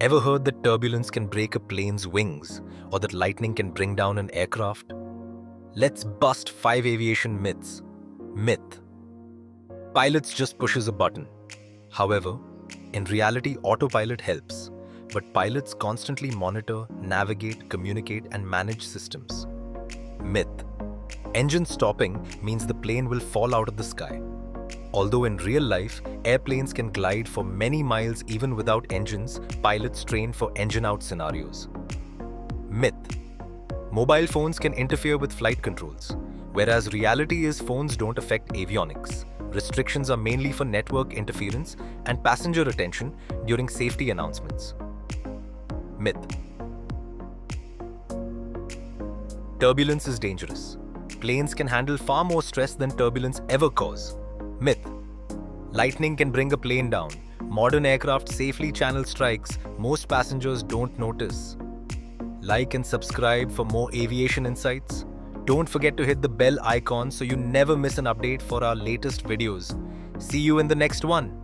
Ever heard that turbulence can break a plane's wings or that lightning can bring down an aircraft? Let's bust 5 aviation myths. Myth. Pilots just pushes a button. However, in reality autopilot helps, but pilots constantly monitor, navigate, communicate and manage systems. Myth. Engine stopping means the plane will fall out of the sky. Although in real life, airplanes can glide for many miles even without engines, pilots train for engine-out scenarios. Myth. Mobile phones can interfere with flight controls, whereas reality is phones don't affect avionics. Restrictions are mainly for network interference and passenger attention during safety announcements. Myth. Turbulence is dangerous. Planes can handle far more stress than turbulence ever cause. Myth. Lightning can bring a plane down. Modern aircraft safely channel strikes. Most passengers don't notice. Like and subscribe for more aviation insights. Don't forget to hit the bell icon so you never miss an update for our latest videos. See you in the next one.